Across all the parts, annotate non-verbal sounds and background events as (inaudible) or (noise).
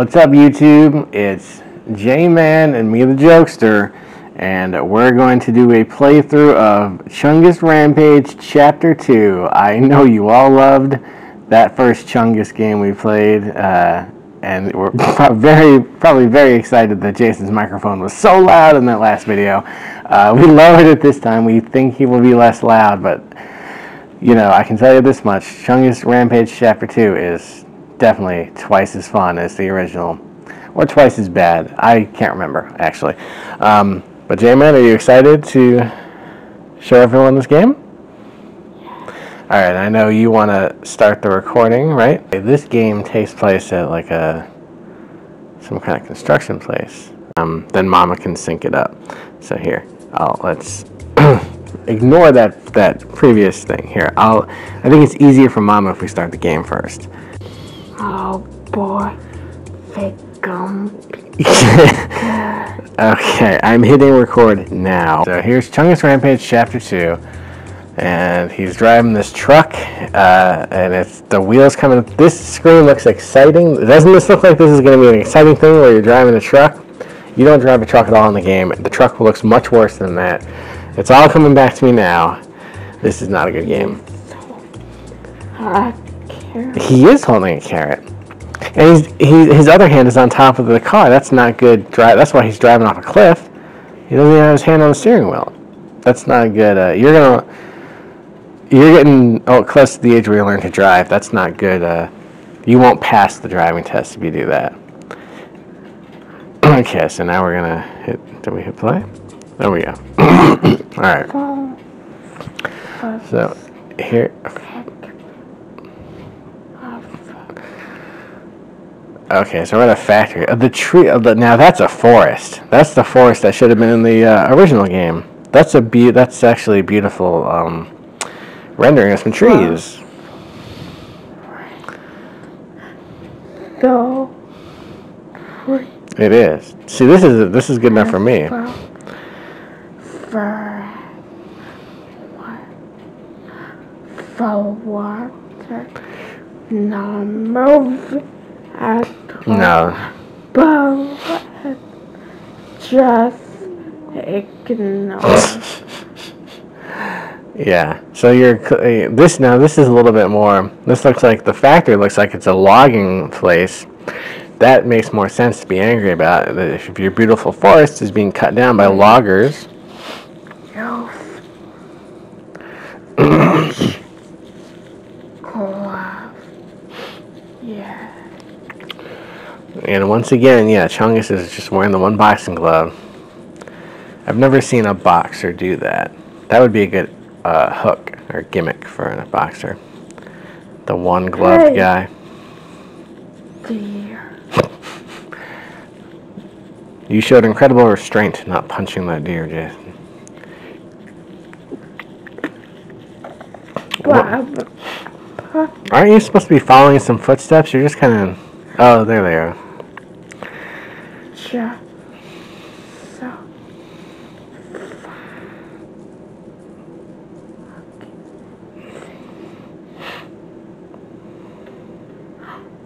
What's up, YouTube? It's J Man and me, the Jokester, and we're going to do a playthrough of Chungus Rampage Chapter 2. I know you all loved that first Chungus game we played, uh, and we're (laughs) very, probably very excited that Jason's microphone was so loud in that last video. Uh, we lowered it this time. We think he will be less loud, but you know, I can tell you this much: Chungus Rampage Chapter 2 is definitely twice as fun as the original, or twice as bad. I can't remember actually. Um, but J-Man, are you excited to show everyone this game? All right, I know you want to start the recording, right? This game takes place at like a some kind of construction place. Um, then Mama can sync it up. So here, I'll let's (clears throat) ignore that that previous thing. Here, I'll. I think it's easier for Mama if we start the game first. Oh boy, fake gum. (laughs) okay, I'm hitting record now. So here's Chungus Rampage Chapter 2. And he's driving this truck, uh, and it's the wheels coming. This screen looks exciting. Doesn't this look like this is going to be an exciting thing where you're driving a truck? You don't drive a truck at all in the game. The truck looks much worse than that. It's all coming back to me now. This is not a good game. I care. He is holding a carrot. And he's, he, his other hand is on top of the car. That's not good. Drive. That's why he's driving off a cliff. He doesn't even have his hand on the steering wheel. That's not good. Uh, you're gonna. You're getting oh, close to the age where you learn to drive. That's not good. Uh, you won't pass the driving test if you do that. (clears throat) okay, so now we're gonna hit. Did we hit play? There we go. (clears throat) All right. So here. Okay, so we're at a factory. Uh, the tree. Uh, the, now that's a forest. That's the forest that should have been in the uh, original game. That's a be- That's actually a beautiful um, rendering of some trees. so It is. See, this is this is good enough for me. for for what? For water. No move at. No. But just ignore. Yeah. So you're uh, this now. This is a little bit more. This looks like the factory looks like it's a logging place. That makes more sense to be angry about. If your beautiful forest is being cut down by loggers. Yo. (clears throat) Glove. Yeah. And once again, yeah, Chungus is just wearing the one boxing glove. I've never seen a boxer do that. That would be a good uh, hook or gimmick for a boxer. The one gloved Hey. guy. Dear. (laughs) You showed incredible restraint not punching that deer, Jason. Aren't you supposed to be following some footsteps? You're just kind of. Oh, there they are. Just so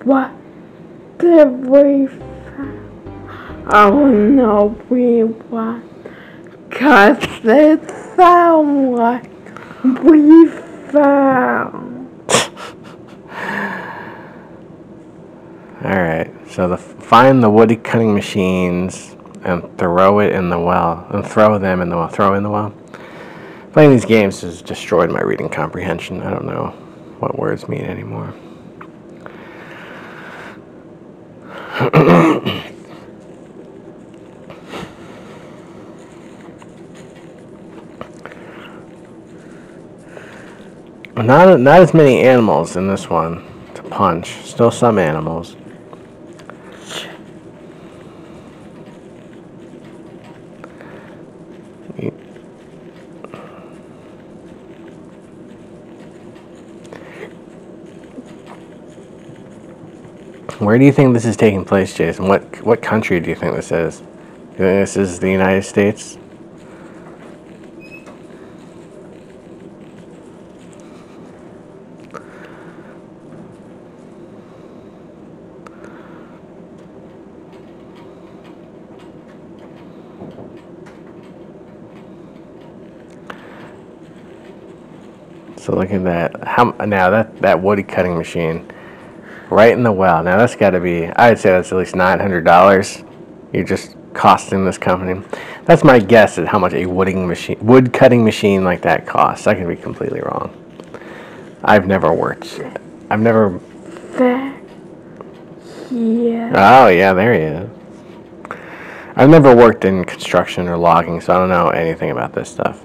What did we find? Oh no, we won. Cause it sound like we found. All right. So the find the wood cutting machines and throw it in the well and throw them in the well. Throw in the well. Playing these games has destroyed my reading comprehension. I don't know what words mean anymore. (coughs) Not not as many animals in this one to punch. Still some animals. Where do you think this is taking place, Jason? What what country do you think this is? Do you think this is the United States? So look at that. How now that that woody cutting machine right in the well. Now that's got to be. I'd say that's at least nine hundred dollars. You're just costing this company. That's my guess at how much a wooding machine, wood cutting machine like that costs. I could be completely wrong. I've never worked. I've never. There. Yeah. Oh yeah, there he is. I've never worked in construction or logging, so I don't know anything about this stuff.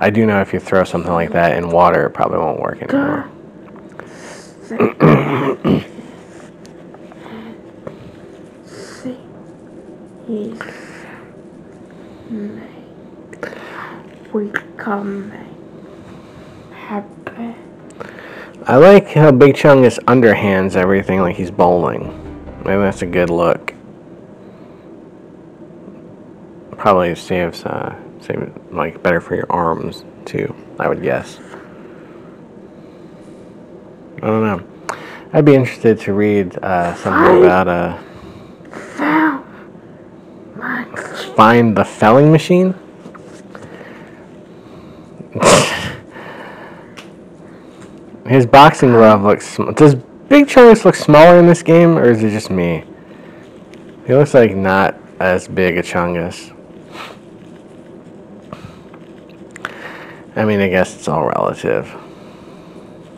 I do know if you throw something like that in water, it probably won't work anymore. He's made. We come happy. I like how Big Chungus underhands everything like he's bowling. Maybe that's a good look. Probably saves, uh, saves like better for your arms too. I would guess. I don't know. I'd be interested to read uh, something about uh. Find the felling machine. His boxing glove looks. Does Big Chungus look smaller in this game, or is it just me? He looks like not as big a Chungus. I mean, I guess it's all relative.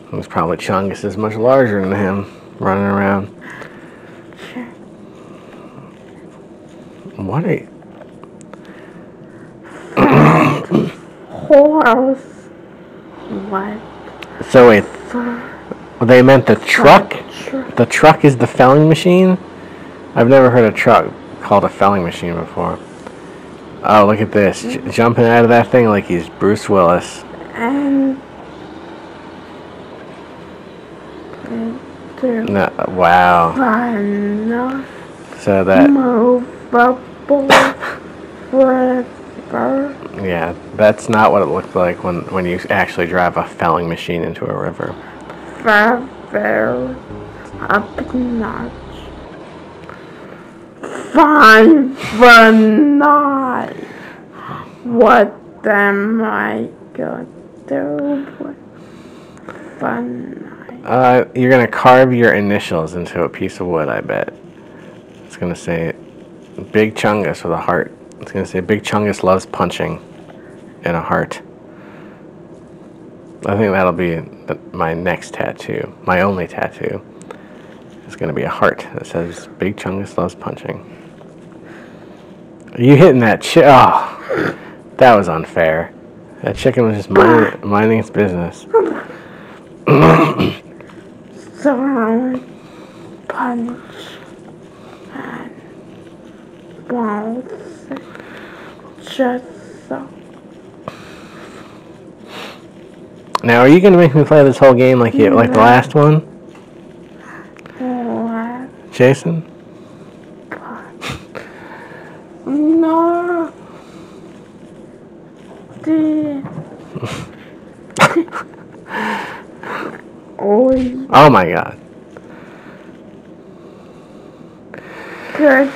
It was probably Chungus is much larger than him, running around. What are you? Horse. What? So wait, they meant the truck? truck. The truck is the felling machine? I've never heard a truck called a felling machine before. Oh, look at this. J- mm. jumping out of that thing like he's Bruce Willis. And. The No, wow. So that, movable (laughs) river. Yeah, that's not what it looked like when, when you actually drive a felling machine into a river. Very up notch. Fine for not. What am I gonna do fun night? Uh, you're gonna carve your initials into a piece of wood, I bet. It's gonna say Big Chungus with a heart. It's gonna say Big Chungus loves punching and a heart. I think that'll be the, my next tattoo. My only tattoo. is gonna be a heart that says Big Chungus loves punching. Are you hitting that Oh, that was unfair. That chicken was just minding, minding its business. So punch and bounce so. Now, are you gonna make me play this whole game like you, like the last one, What? Jason? No. (laughs) Oh my God! good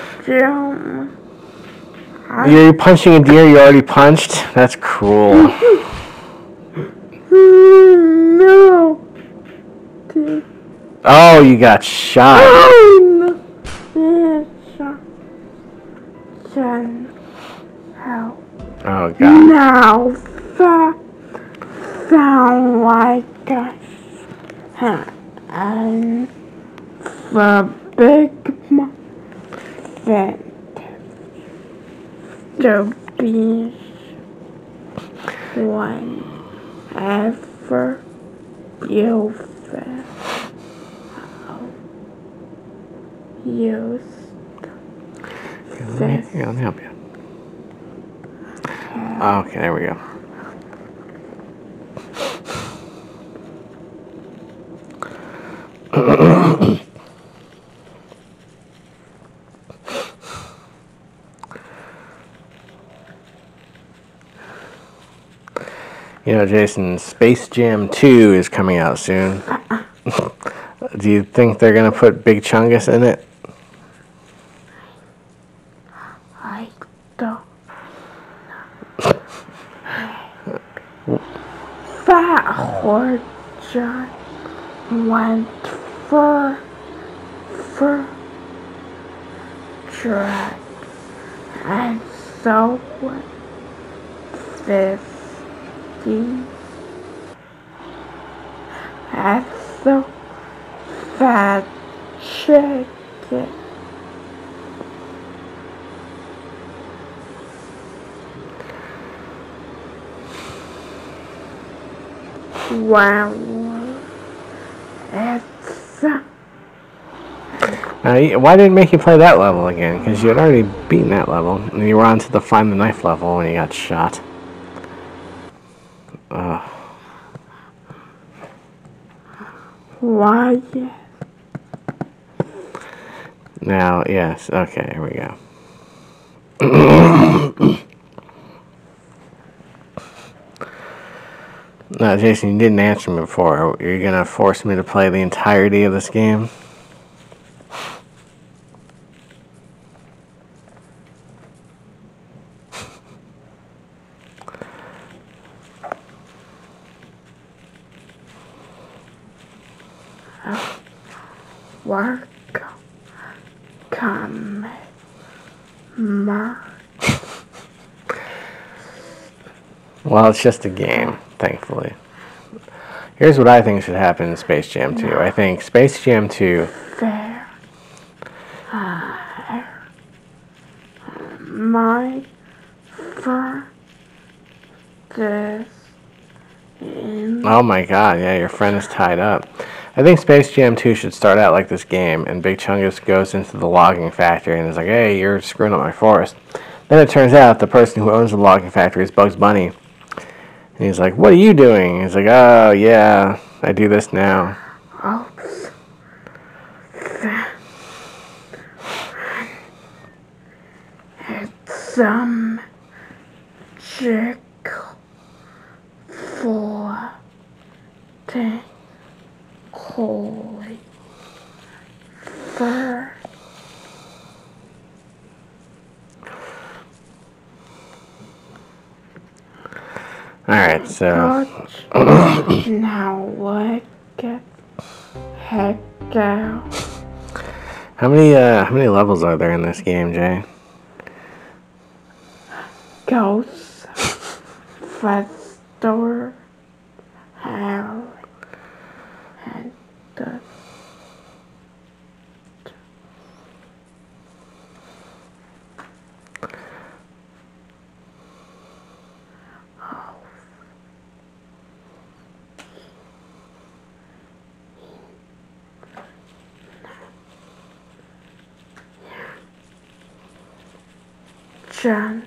jump. You're punching a deer you already punched. That's cruel. (laughs) No. Oh, you got shot. (laughs) Oh, no. John. How? Oh God! Now that sound like a and the big muffin to be whenever you feel used Let me, here, let me help you. Okay, there we go. You know, Jason, Space Jam 2 is coming out soon. (laughs) Do you think they're going to put Big Chungus in it? I don't Fat horse went for for track and so went Mm. fifty at the fat chicken. Wow. It's Now, why didn't make you play that level again? Because you had already beaten that level, and you were on to the find the knife level when you got shot. Why Now, yes, okay, here we go. (coughs) now, Jason, you didn't answer me before. You're gonna force me to play the entirety of this game? Work come Well, it's just a game, thankfully. Here's what I think should happen in Space Jam 2. I think Space Jam 2 fair uh, my first this in Oh my god, yeah, your friend is tied up. I think Space Jam 2 should start out like this game, and Big Chungus goes into the logging factory and is like, hey, you're screwing up my forest. Then it turns out the person who owns the logging factory is Bugs Bunny. And he's like, what are you doing? He's like, oh, yeah, I do this now. oops it's um, some chick for the holy fur Alright, so. (coughs) Now what get heck How many, uh, how many levels are there in this game, Jay? ghosts (laughs) Fester Harry John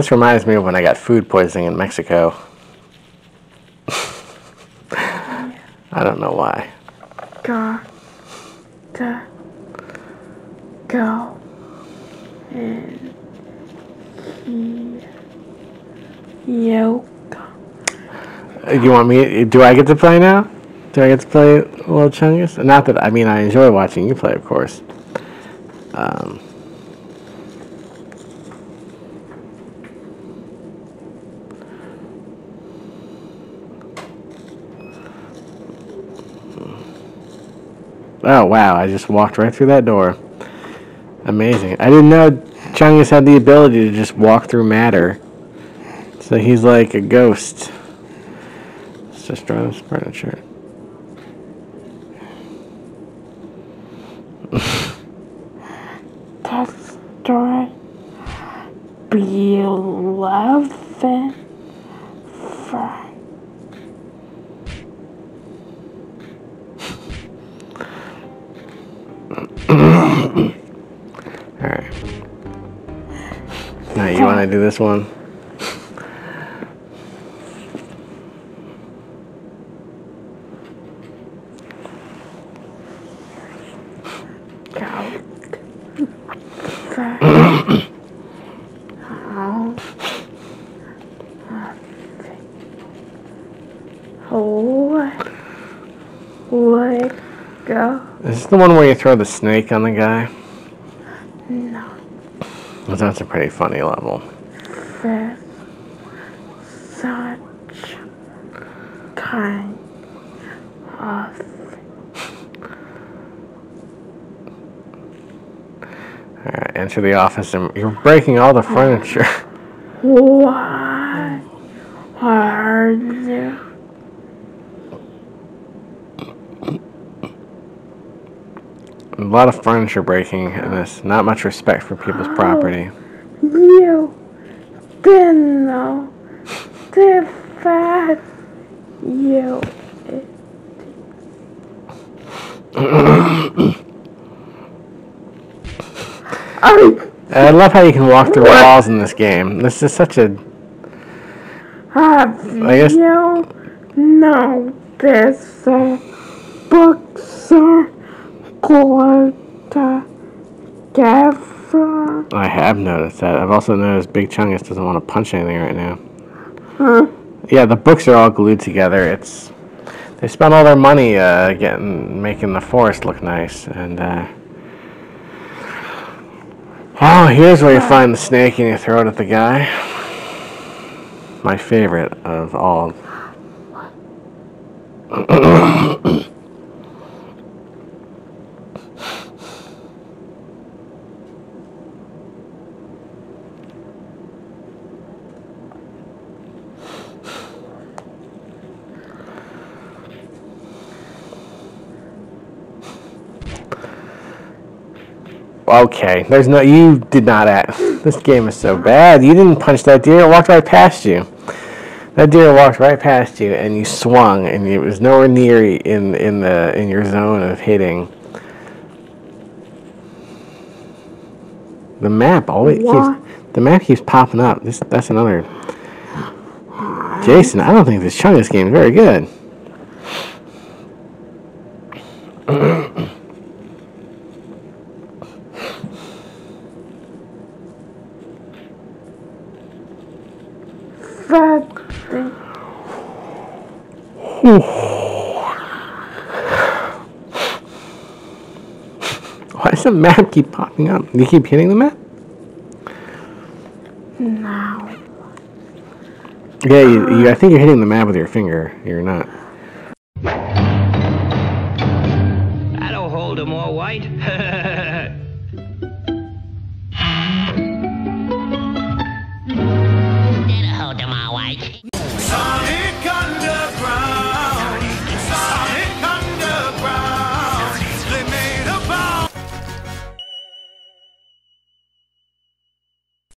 this reminds me of when I got food poisoning in Mexico. (laughs) I don't know why. to go Uh, You want me? Do I get to play now? Do I get to play Little Chungus? Not that I mean I enjoy watching you play, of course. Um, oh wow! I just walked right through that door. Amazing! I didn't know Chungus had the ability to just walk through matter. So he's like a ghost. Let's destroy this furniture. Now you want to do this one? Is this the one where you throw the snake on the guy? That's a pretty funny level. Such kind of Alright, enter the office and you're breaking all the furniture are you? a lot of furniture breaking and this. Not much respect for people's property. You didn't know the fact you I love how you can walk through walls in this game. This is such a have I guess- you know this uh, I have noticed that. I've also noticed Big Chungus doesn't want to punch anything right now. Huh? Yeah, the books are all glued together. It's they spent all their money uh, getting making the forest look nice, and uh, oh, here's where you find the snake and you throw it at the guy. My favorite of all. (clears throat) Okay, there's no. You did not act. This game is so bad. You didn't punch that deer. It walked right past you. That deer walked right past you, and you swung, and it was nowhere near in in the in your zone of hitting. The map always keeps the map keeps popping up. This that's another. Jason, I don't think this Chungus game is very good. (clears throat) That thing. Why does the map keep popping up? You keep hitting the map? No. Yeah, you, you, I think you're hitting the map with your finger. You're not.